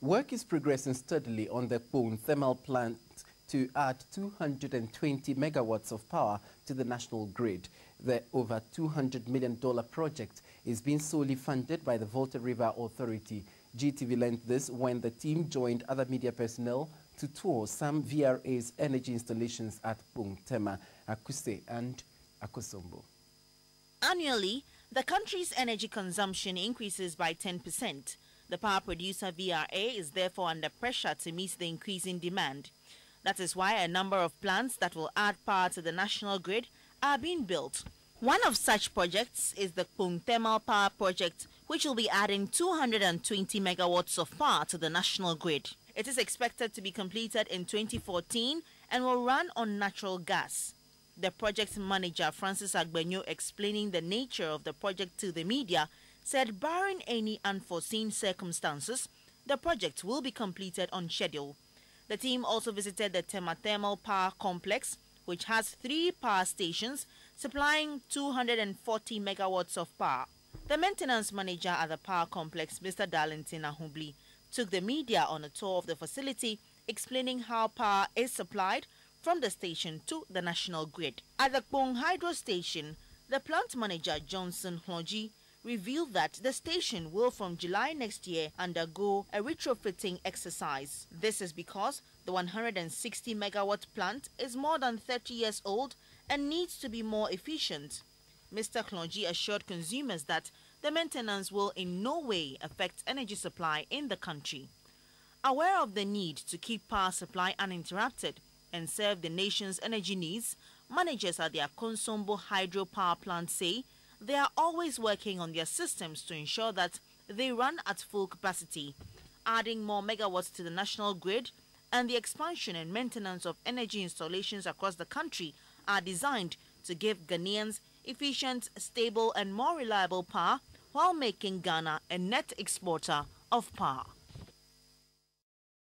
Work is progressing steadily on the Kpone thermal plant to add 220 megawatts of power to the national grid. The over $200 million project is being solely funded by the Volta River Authority. GTV learned this when the team joined other media personnel to tour some VRA's energy installations at Kpone Tema, Akuse and Akosombo. Annually, the country's energy consumption increases by 10%. The power producer VRA is therefore under pressure to meet the increasing demand. That is why a number of plants that will add power to the national grid are being built. One of such projects is the Kpone Thermal Power Project, which will be adding 220 megawatts of power to the national grid. It is expected to be completed in 2014 and will run on natural gas. The project manager, Francis Agbenyo, explaining the nature of the project to the media, said barring any unforeseen circumstances, the project will be completed on schedule. The team also visited the Tema Thermal Power Complex, which has three power stations supplying 240 megawatts of power. The maintenance manager at the power complex, Mr. Darlington Ahubli, took the media on a tour of the facility, explaining how power is supplied from the station to the national grid. At the Kpong Hydro Station, the plant manager, Johnson Hloji, revealed that the station will from July next year undergo a retrofitting exercise. This is because the 160 megawatt plant is more than 30 years old and needs to be more efficient. Mr. Klonji assured consumers that the maintenance will in no way affect energy supply in the country. Aware of the need to keep power supply uninterrupted and serve the nation's energy needs, managers at the Akosombo hydropower plant say they are always working on their systems to ensure that they run at full capacity, adding more megawatts to the national grid and the expansion and maintenance of energy installations across the country are designed to give Ghanaians efficient, stable and more reliable power while making Ghana a net exporter of power.